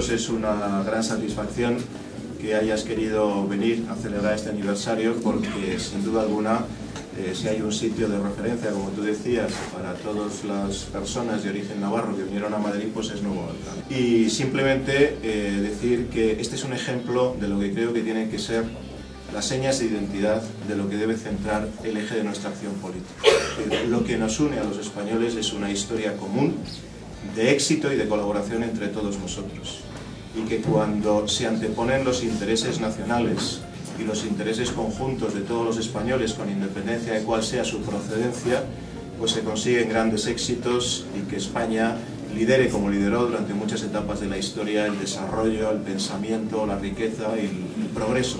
nosotros es una gran satisfacción que hayas querido venir a celebrar este aniversario porque sin duda alguna eh, si hay un sitio de referencia, como tú decías, para todas las personas de origen navarro que vinieron a Madrid, pues es Nuevo Alcalá. Y simplemente eh, decir que este es un ejemplo de lo que creo que tienen que ser las señas de identidad de lo que debe centrar el eje de nuestra acción política. Lo que nos une a los españoles es una historia común de éxito y de colaboración entre todos nosotros. Y que cuando se anteponen los intereses nacionales y los intereses conjuntos de todos los españoles, con independencia de cuál sea su procedencia, pues se consiguen grandes éxitos y que España lidere como lideró durante muchas etapas de la historia el desarrollo, el pensamiento, la riqueza y el progreso.